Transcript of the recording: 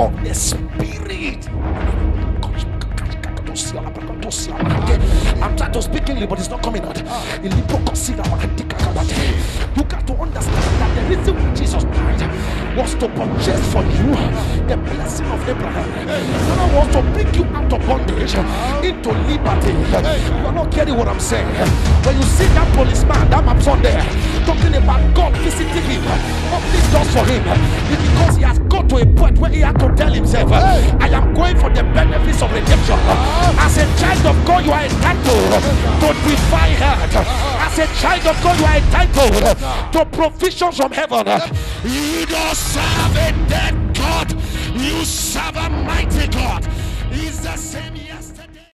of the spirit. I'm trying to speak English, but it's not coming out. You got to understand that the reason Jesus died was to purchase for you the blessing of Abraham. God wants to bring you out of bondage into liberty. You are not getting what I'm saying. When you see that policeman, that map on there, talking about God visiting him, it's because he has got to a point where he had to tell himself, I am going for the benefits of redemption. As a child of God, you are entitled to divine health. As a child of God, you are entitled to provisions from heaven. You don't serve a dead God, you serve a mighty God. He's the same